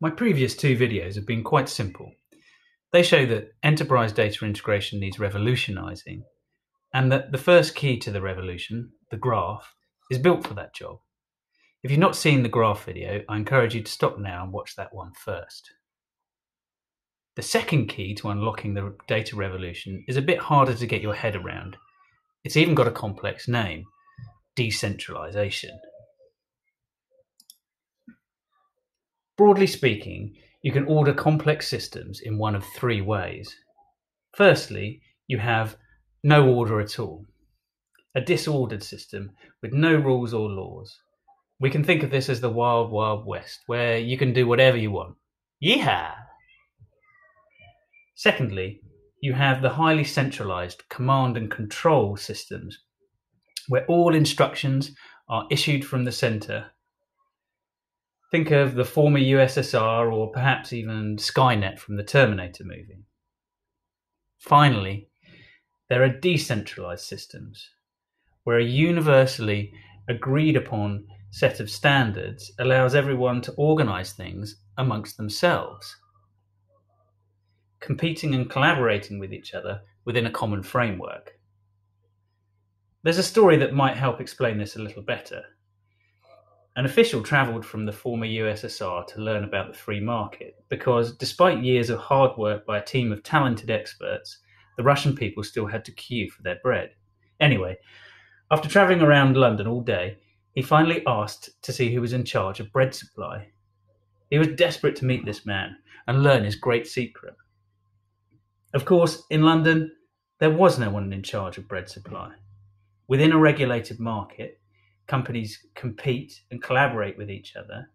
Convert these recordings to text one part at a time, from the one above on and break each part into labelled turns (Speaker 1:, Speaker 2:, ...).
Speaker 1: My previous two videos have been quite simple. They show that enterprise data integration needs revolutionizing, and that the first key to the revolution, the graph, is built for that job. If you've not seen the graph video, I encourage you to stop now and watch that one first. The second key to unlocking the data revolution is a bit harder to get your head around. It's even got a complex name decentralization. Broadly speaking, you can order complex systems in one of three ways. Firstly, you have no order at all, a disordered system with no rules or laws. We can think of this as the wild, wild west, where you can do whatever you want. Yeehaw! Secondly, you have the highly centralized command and control systems, where all instructions are issued from the center Think of the former USSR or perhaps even Skynet from the Terminator movie. Finally, there are decentralized systems where a universally agreed upon set of standards allows everyone to organize things amongst themselves, competing and collaborating with each other within a common framework. There's a story that might help explain this a little better. An official travelled from the former USSR to learn about the free market because, despite years of hard work by a team of talented experts, the Russian people still had to queue for their bread. Anyway, after travelling around London all day, he finally asked to see who was in charge of bread supply. He was desperate to meet this man and learn his great secret. Of course, in London, there was no one in charge of bread supply. Within a regulated market, companies compete and collaborate with each other,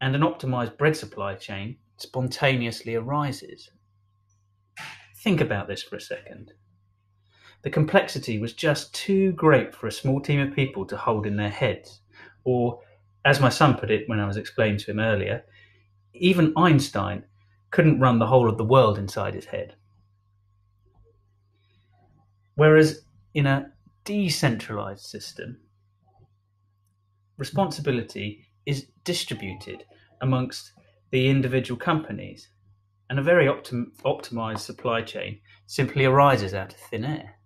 Speaker 1: and an optimized bread supply chain spontaneously arises. Think about this for a second. The complexity was just too great for a small team of people to hold in their heads, or, as my son put it when I was explaining to him earlier, even Einstein couldn't run the whole of the world inside his head. Whereas in a decentralized system, responsibility is distributed amongst the individual companies, and a very optim- optimized supply chain simply arises out of thin air.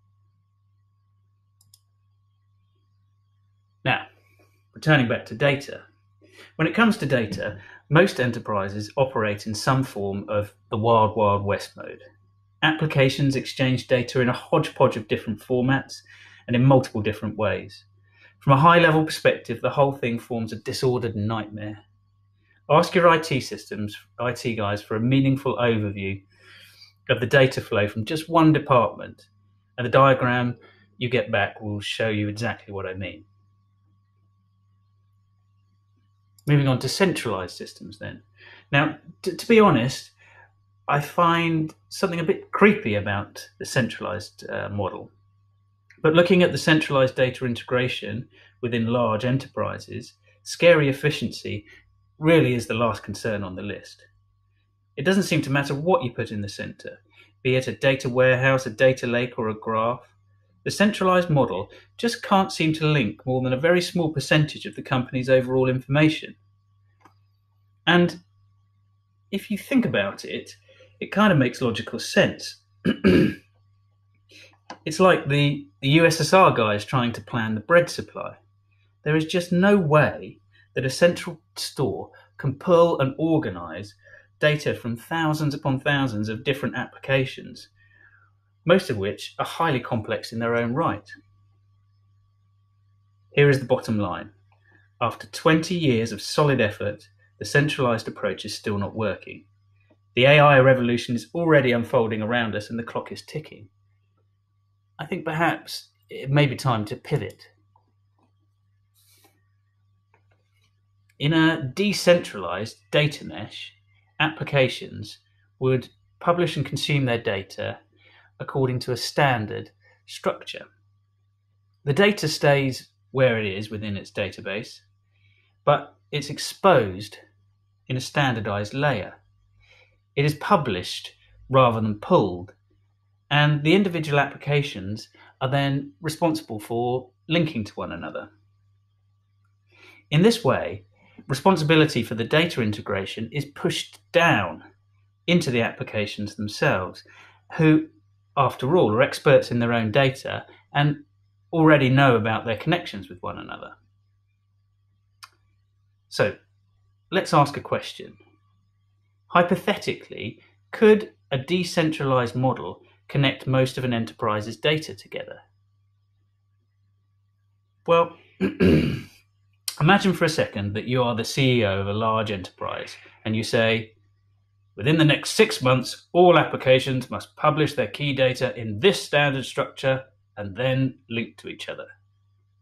Speaker 1: Now, returning back to data. When it comes to data, most enterprises operate in some form of the wild, wild west mode. Applications exchange data in a hodgepodge of different formats and in multiple different ways. From a high level perspective, the whole thing forms a disordered nightmare. Ask your IT systems, IT guys, for a meaningful overview of the data flow from just one department, and the diagram you get back will show you exactly what I mean. Moving on to centralized systems, then. Now, to be honest, I find something a bit creepy about the centralized uh, model. But looking at the centralized data integration within large enterprises, scary efficiency really is the last concern on the list. It doesn't seem to matter what you put in the center, be it a data warehouse, a data lake, or a graph. The centralized model just can't seem to link more than a very small percentage of the company's overall information. And if you think about it, it kind of makes logical sense. It's like the, the USSR guys trying to plan the bread supply. There is just no way that a central store can pull and organize data from thousands upon thousands of different applications, most of which are highly complex in their own right. Here is the bottom line. After 20 years of solid effort, the centralized approach is still not working. The AI revolution is already unfolding around us and the clock is ticking. I think perhaps it may be time to pivot. In a decentralized data mesh, applications would publish and consume their data according to a standard structure. The data stays where it is within its database, but it's exposed in a standardized layer. It is published rather than pulled and the individual applications are then responsible for linking to one another. In this way, responsibility for the data integration is pushed down into the applications themselves, who, after all, are experts in their own data and already know about their connections with one another. So, let's ask a question. Hypothetically, could a decentralized model connect most of an enterprise's data together? Well, imagine for a second that you are the CEO of a large enterprise and you say, Within the next six months, all applications must publish their key data in this standard structure and then link to each other.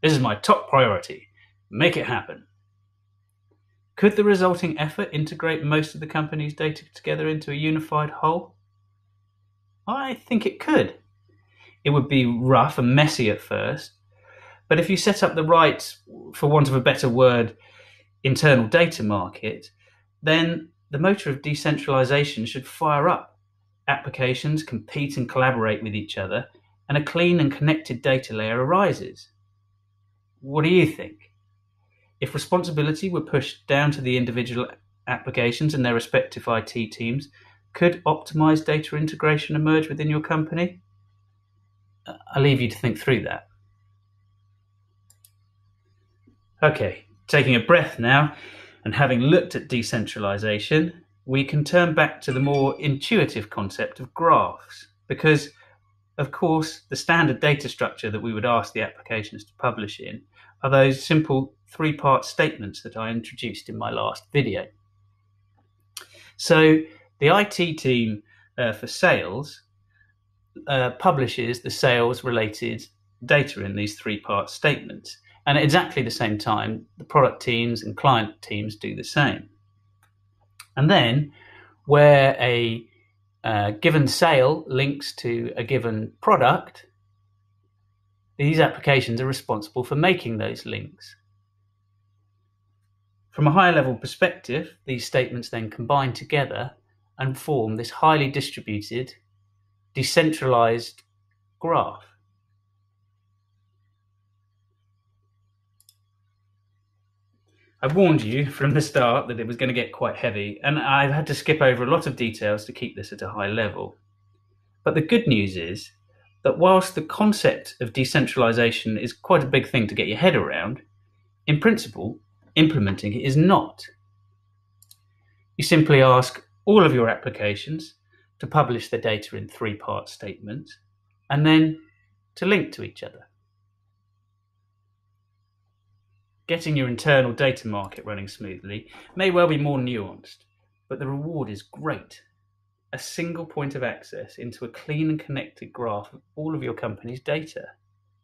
Speaker 1: This is my top priority. Make it happen. Could the resulting effort integrate most of the company's data together into a unified whole? I think it could. It would be rough and messy at first, but if you set up the right, for want of a better word, internal data market, then the motor of decentralization should fire up. Applications compete and collaborate with each other, and a clean and connected data layer arises. What do you think? If responsibility were pushed down to the individual applications and their respective IT teams, could optimized data integration emerge within your company? I'll leave you to think through that. Okay, taking a breath now. And having looked at decentralization, we can turn back to the more intuitive concept of graphs, because, of course, the standard data structure that we would ask the applications to publish in are those simple three part statements that I introduced in my last video. So, the IT team uh, for sales uh, publishes the sales related data in these three part statements. And at exactly the same time, the product teams and client teams do the same. And then, where a uh, given sale links to a given product, these applications are responsible for making those links. From a higher level perspective, these statements then combine together and form this highly distributed, decentralized graph. I warned you from the start that it was going to get quite heavy, and I've had to skip over a lot of details to keep this at a high level. But the good news is that whilst the concept of decentralization is quite a big thing to get your head around, in principle, implementing it is not. You simply ask all of your applications to publish the data in three part statements and then to link to each other. Getting your internal data market running smoothly may well be more nuanced, but the reward is great. A single point of access into a clean and connected graph of all of your company's data.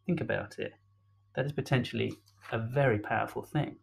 Speaker 1: Think about it. That is potentially a very powerful thing.